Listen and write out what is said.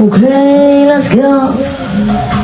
Okay, let's go.